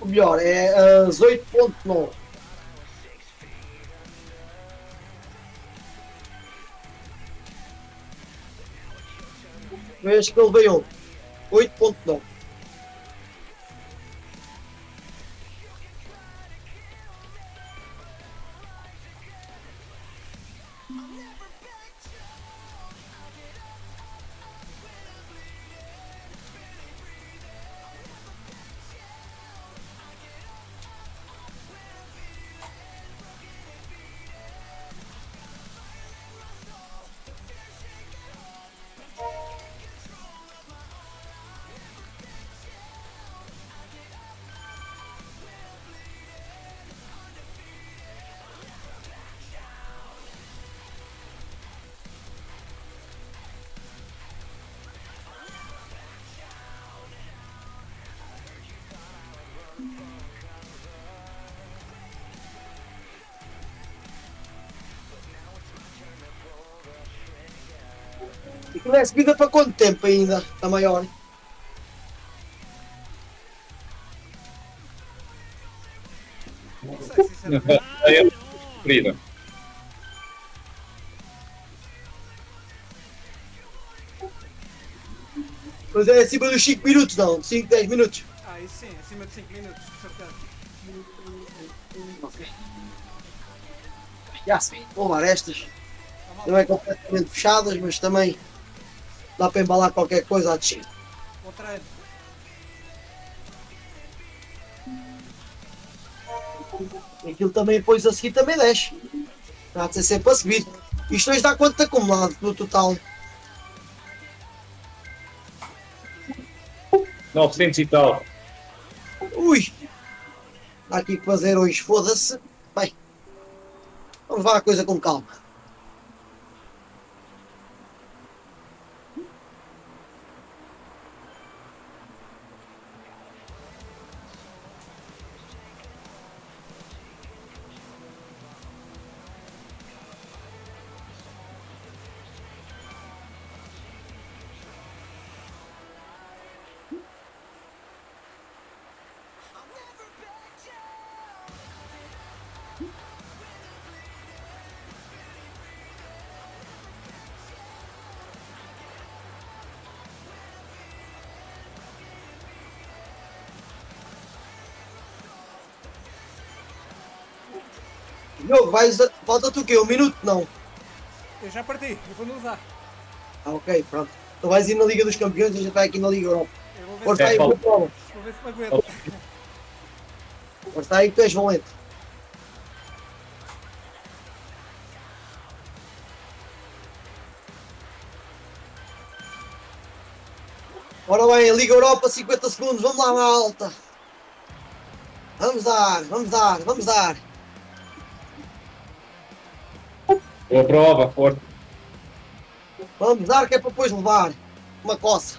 O melhor é as 8.9. Vês que ele veio 8.9. E que é subida para quanto tempo ainda? A maior? Não sei, sinceramente. É comprida. Mas é acima dos 5 minutos, não? 5, 10 minutos. Ah, isso sim, acima de 5 minutos, de certeza. Ok. Já sei, vou levar estas. Tá mal. Não é completamente fechadas, mas também dá para embalar qualquer coisa a descer. Bom treino. Aquilo também depois a seguir também desce. Há de ser sempre a subir. Isto hoje dá quanto acumulado no total? 900 e tal. Ui! Há aqui que fazer hoje, foda-se. Bem, vamos levar a coisa com calma. Diogo, vais. Falta-te o quê? Um minuto? Não. Eu já parti, eu vou usar. Ah, ok, pronto. Tu vais ir na Liga dos Campeões e já está aqui na Liga Europa. Eu vou ver, Força aí, boa se, vou ver se me aguento. Força aí que tu és valente. Ora bem, Liga Europa, 50 segundos, vamos lá, malta. Vamos dar, vamos dar, vamos dar. Boa prova, forte. Vamos dar que é para depois levar uma coça.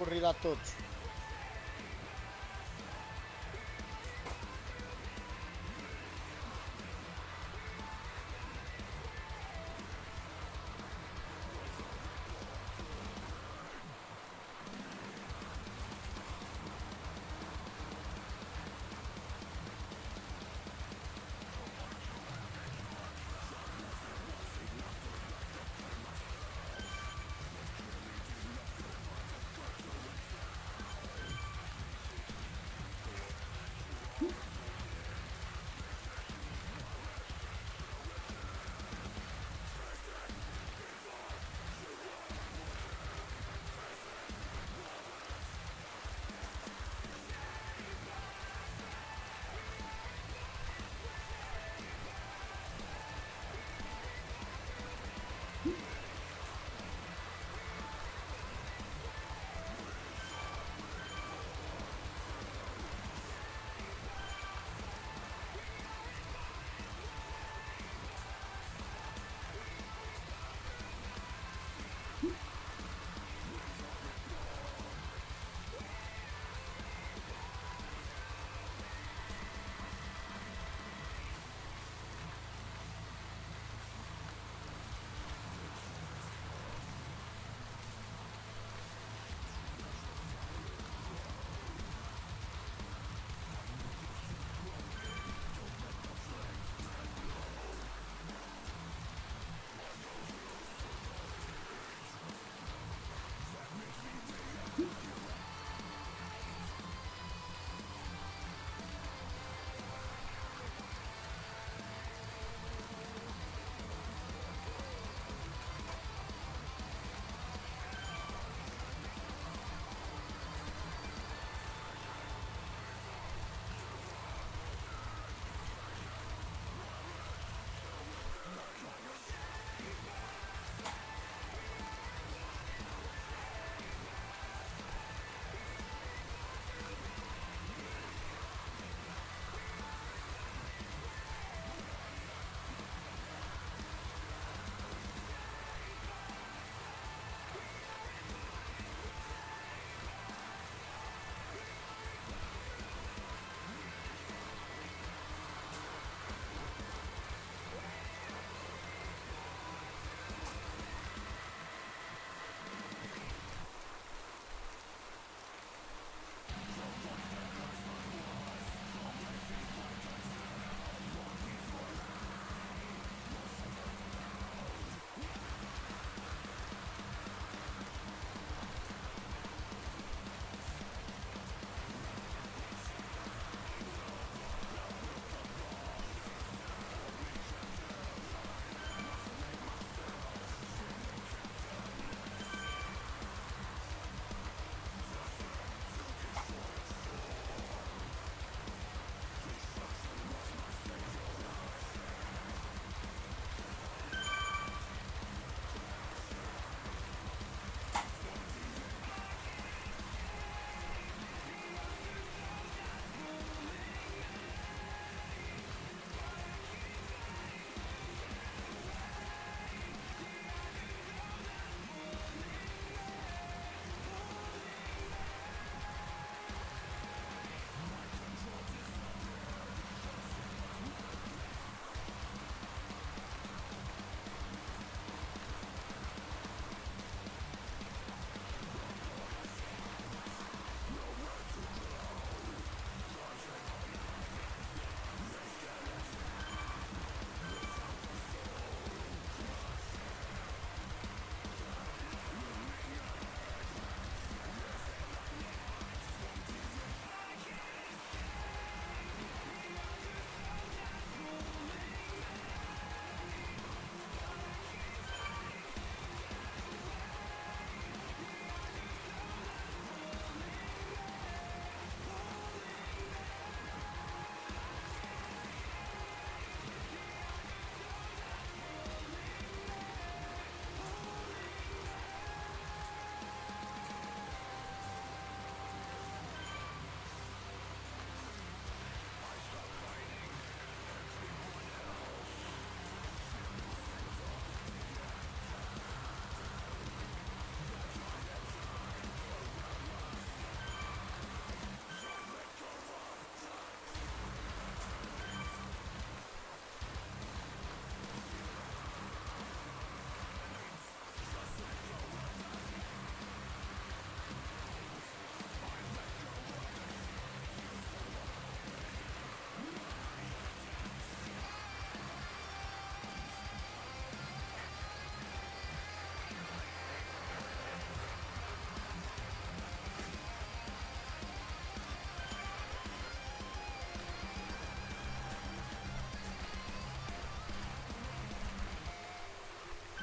corrida a todos.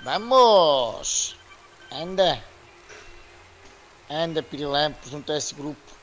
Vamos! Anda! Anda, Pirilampos, a esse grupo.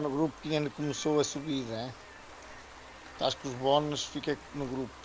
No grupo que ainda começou a subida, hein? Estás com os bónus, fica no grupo.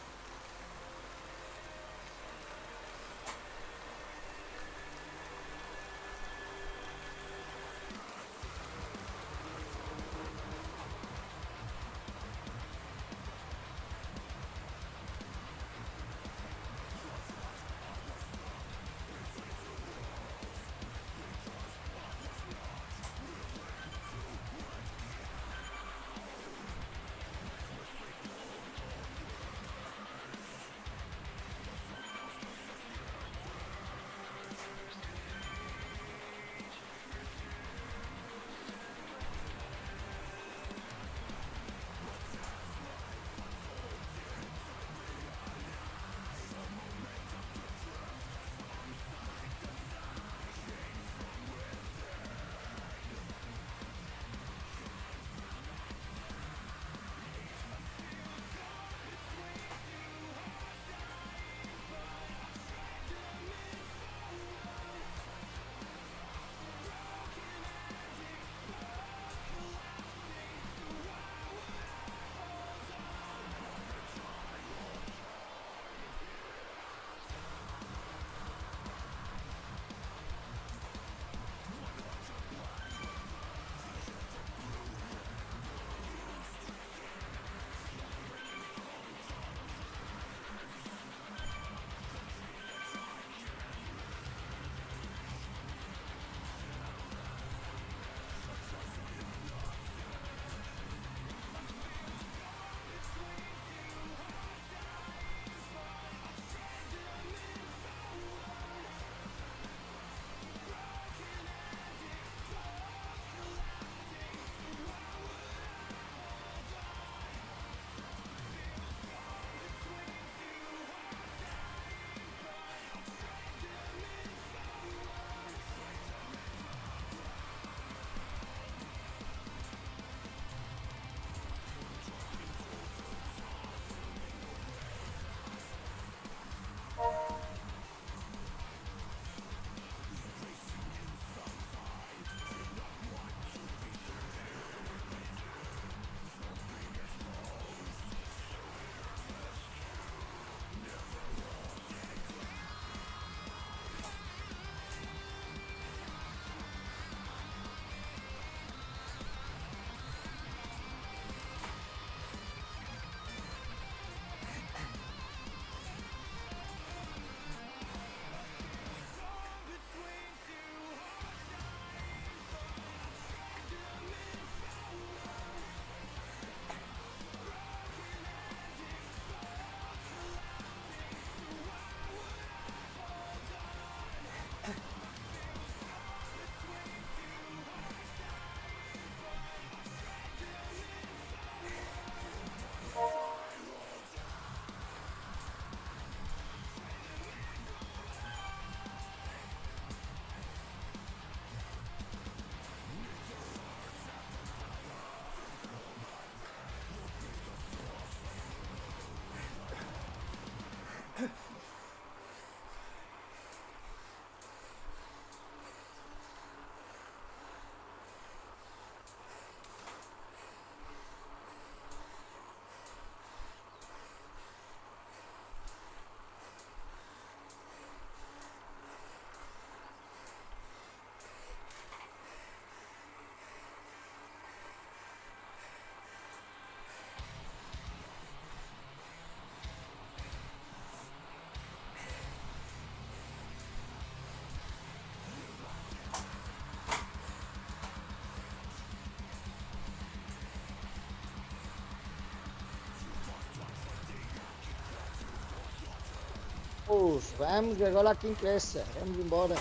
Vamos, vamos, agora aqui interessa. Vamos embora.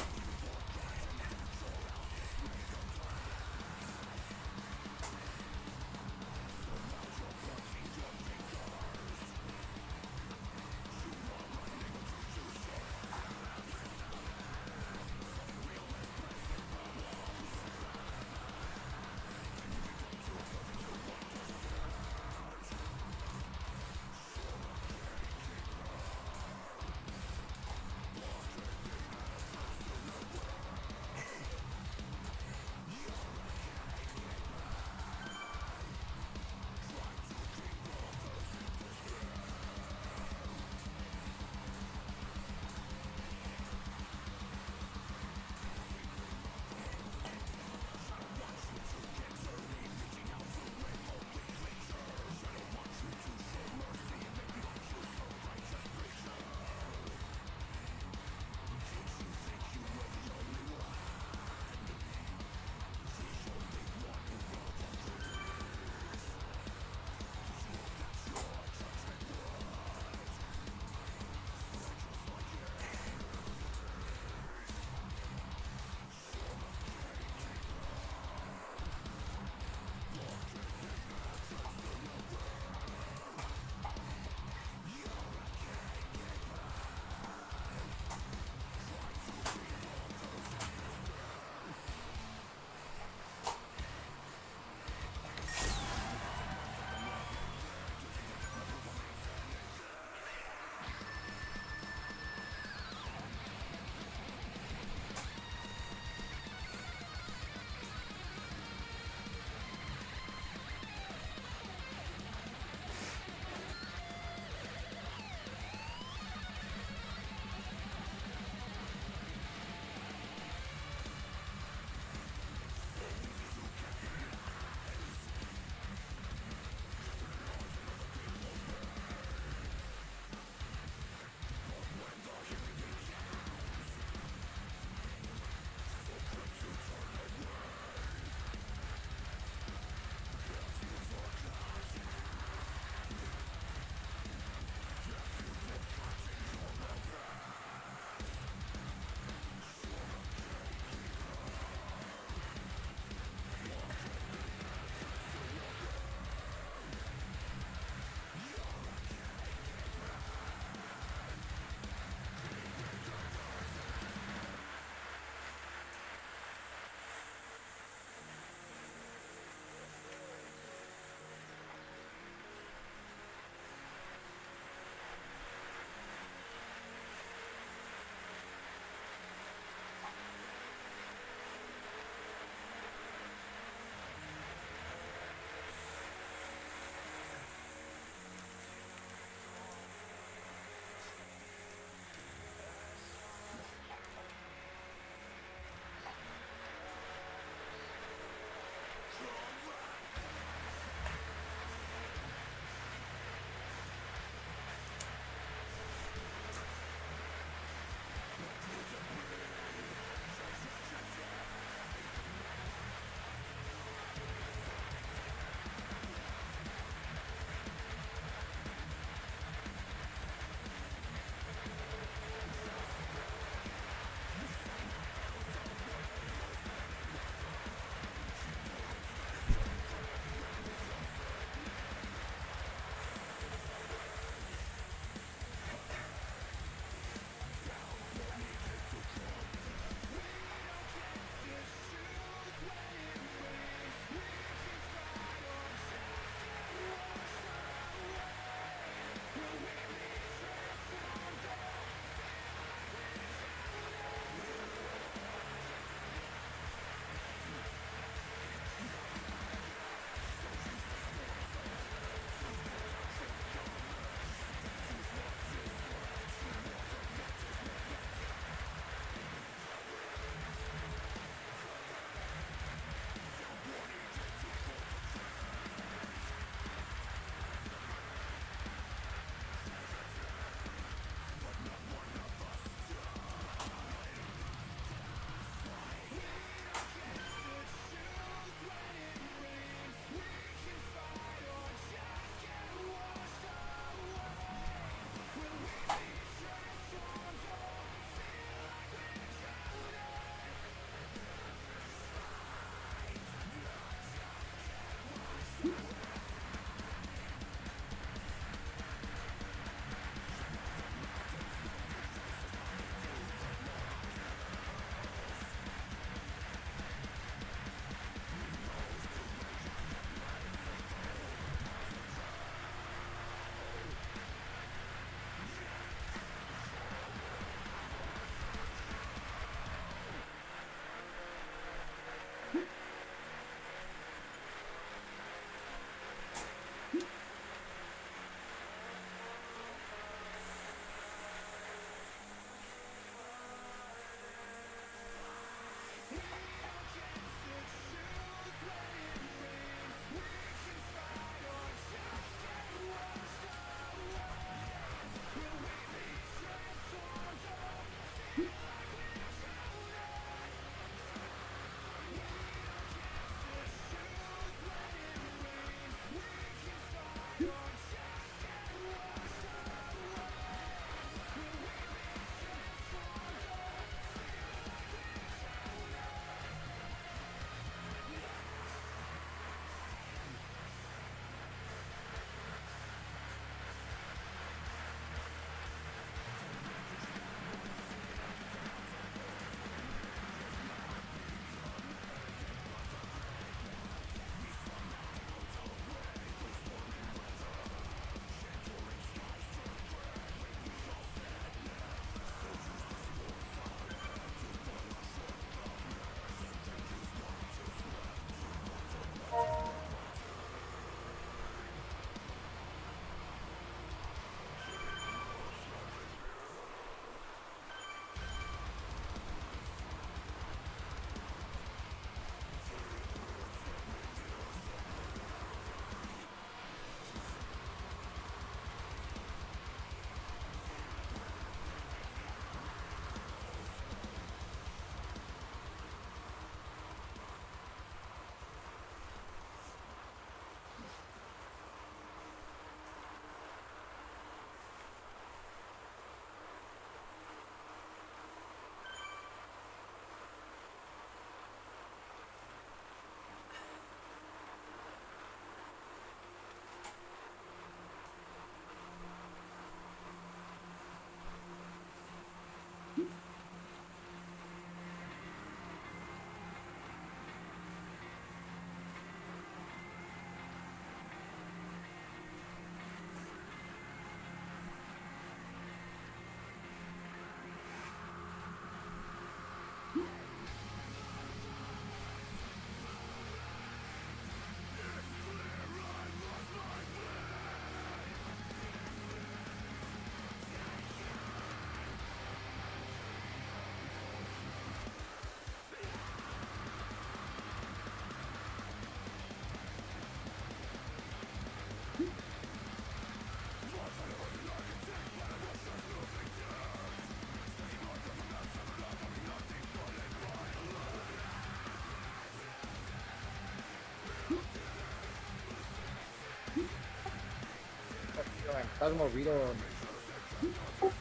Estás-me a ouvir ou não?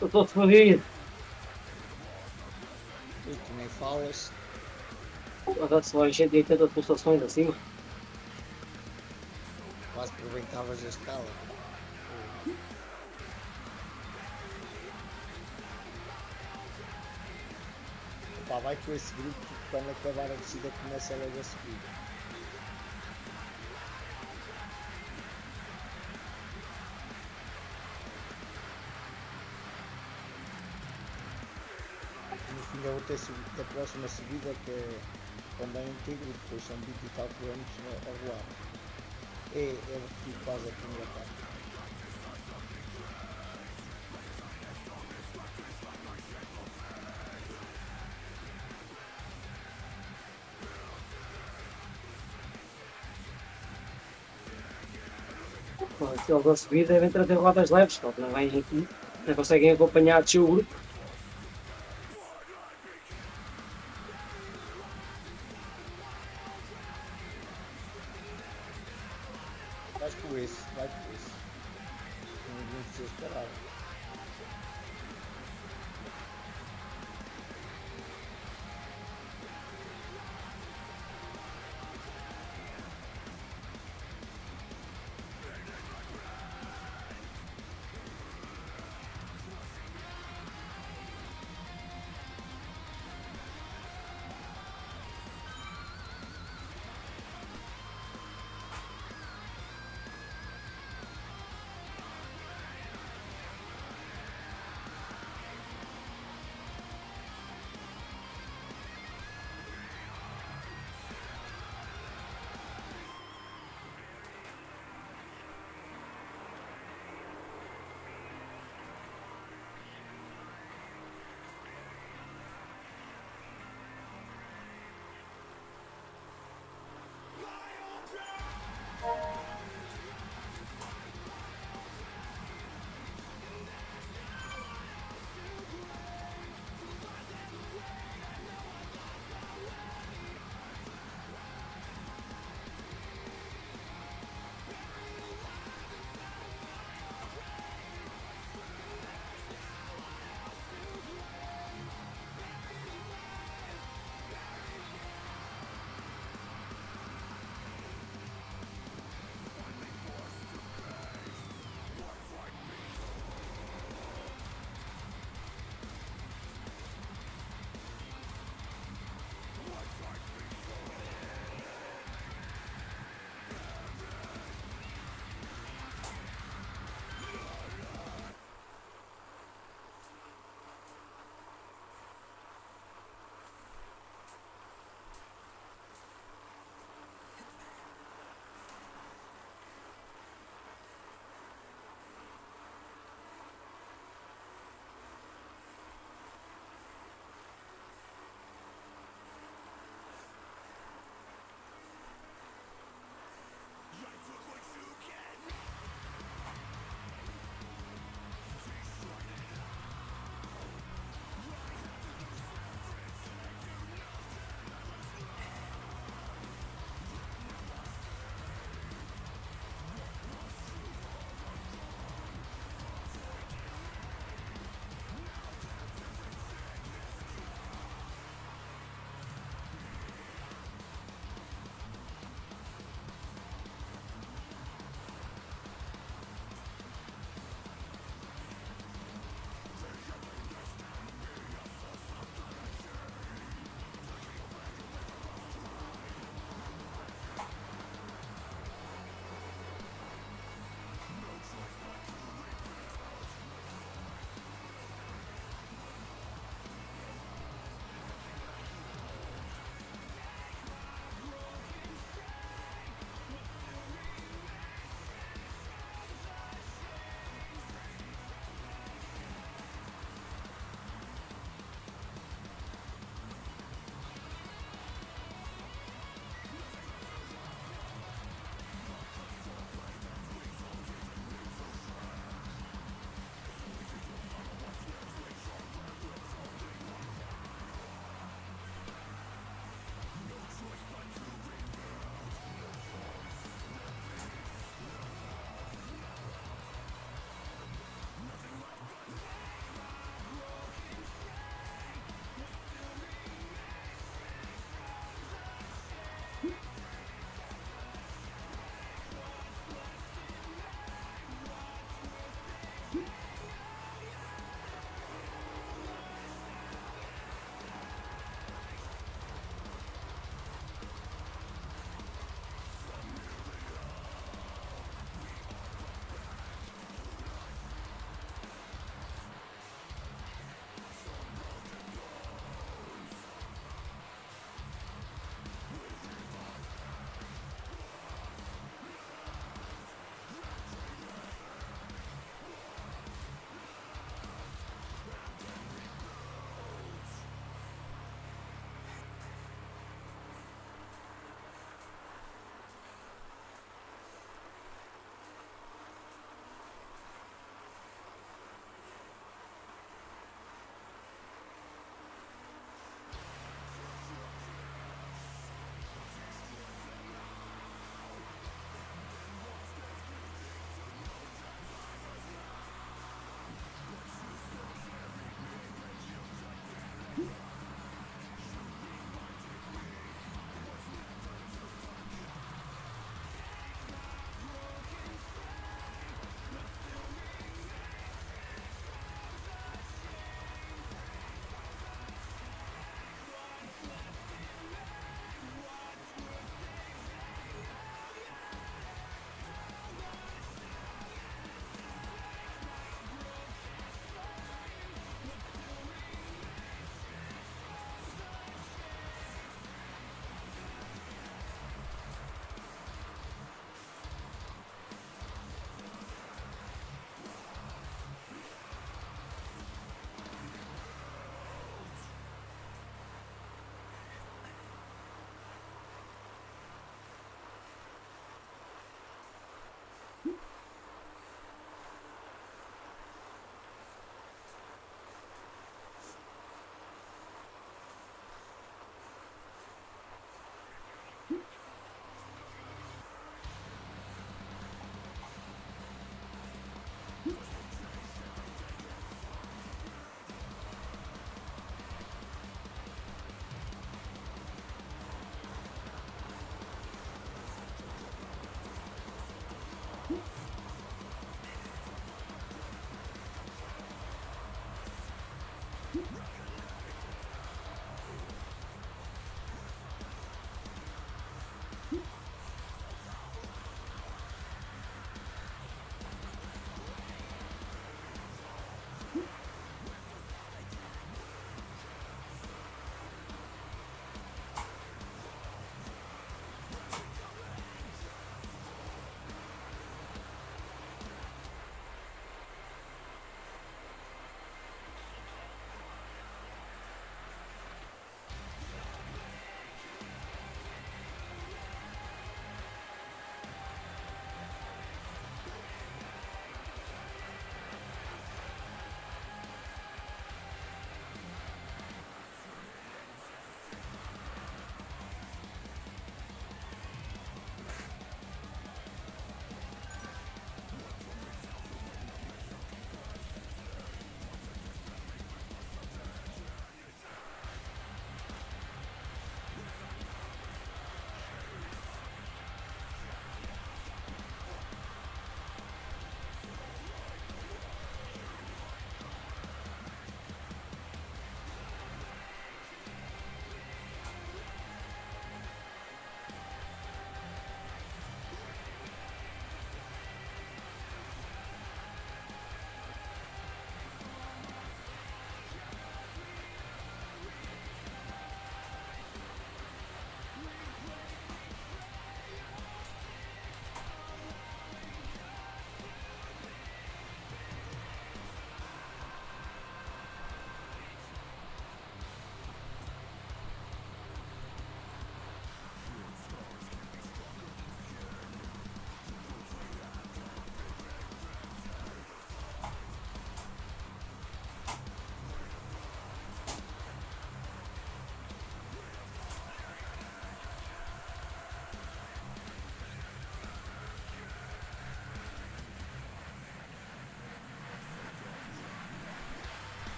Eu estou fodido. E tu nem falas. Agora se vai 180 pulsações acima. Quase aproveitavas a escala. Pá, vai com esse grupo que quando acabar a descida começa logo a subir. Subi- da próxima subida que é também tem grupo, depois são 20 e tal quilómetros a, a voar. É, é quase a primeira parte. Bom, Se eles a devem trazer rodas leves, porque não, vêm, não conseguem acompanhar o seu grupo.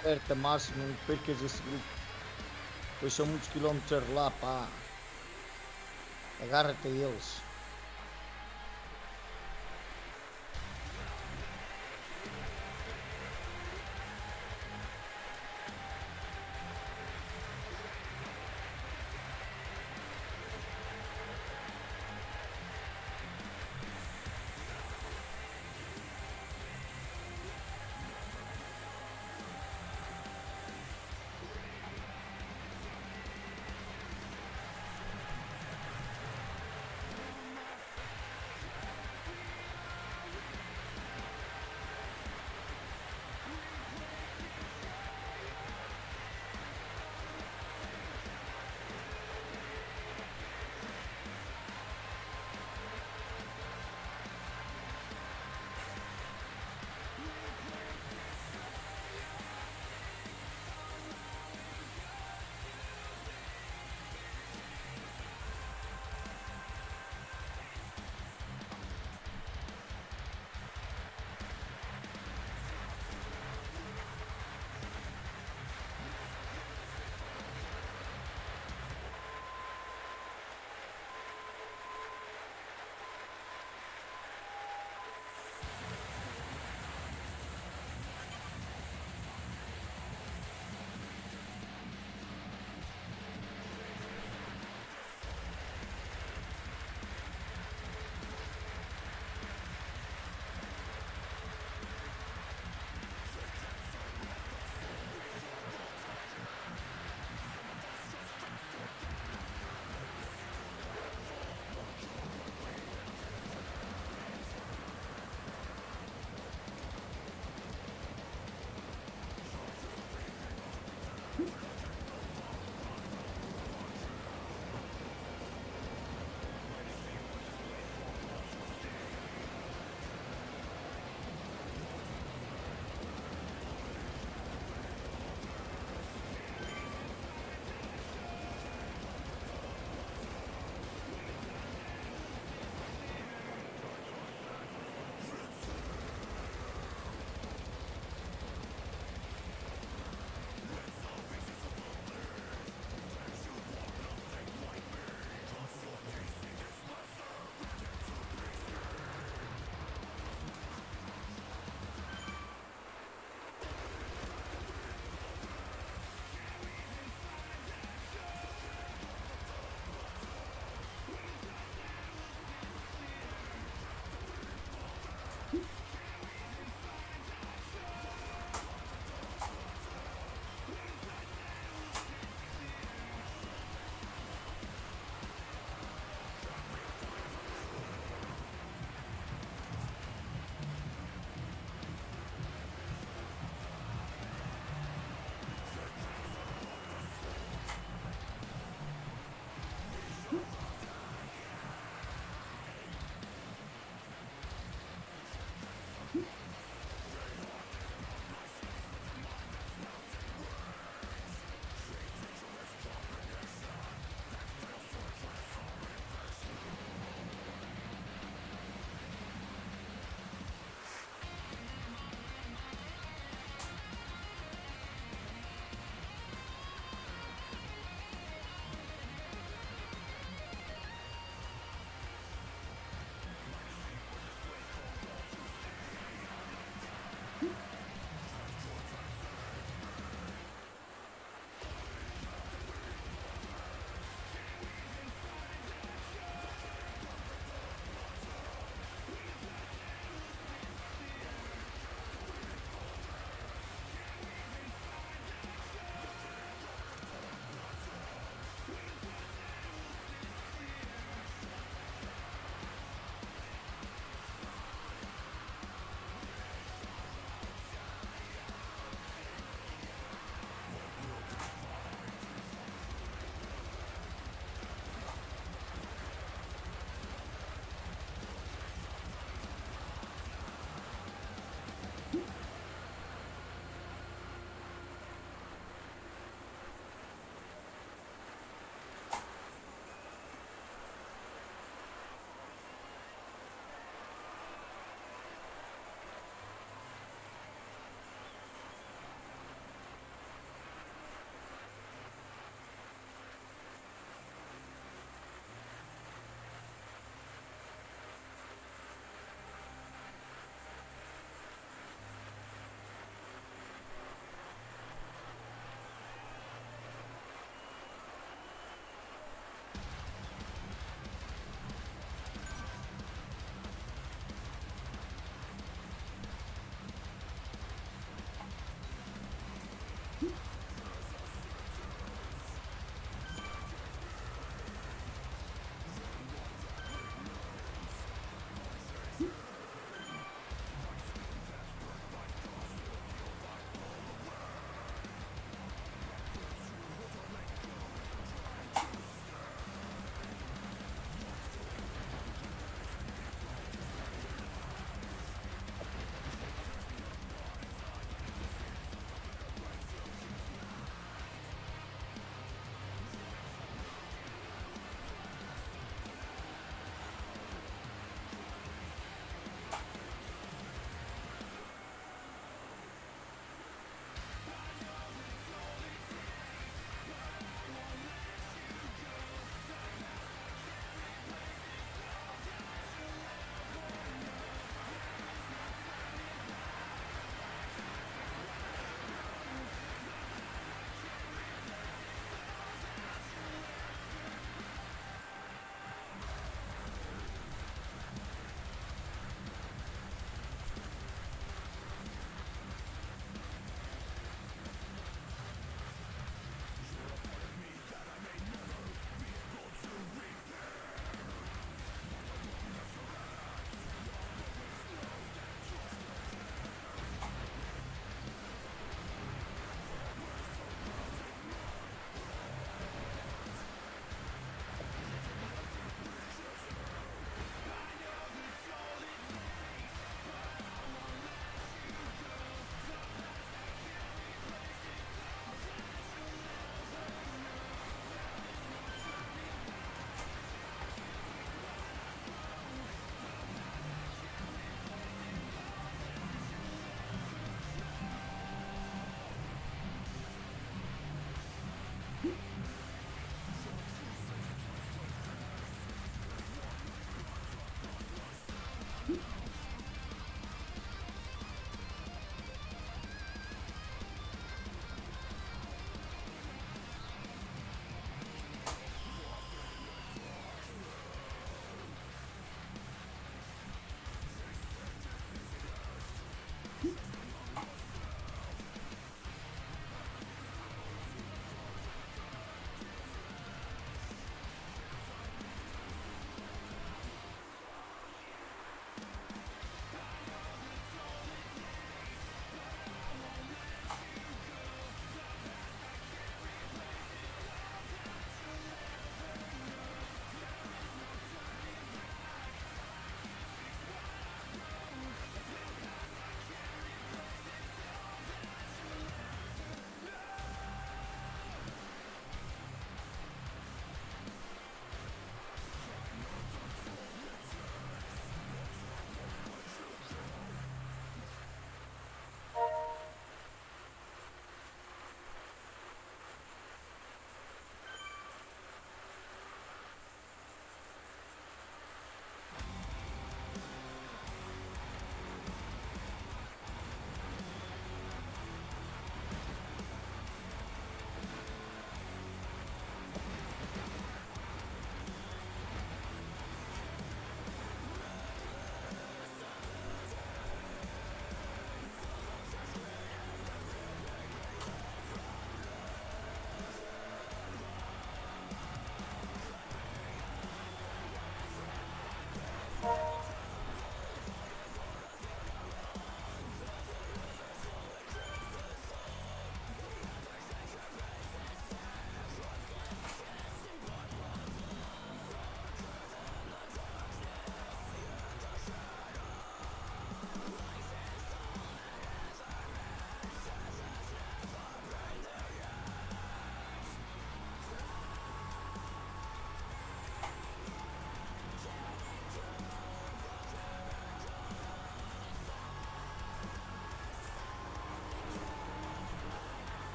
Aperta máximo, não percas esse grupo. Pois são muitos quilómetros rolar, pá. Agarra-te a eles.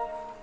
Thank you.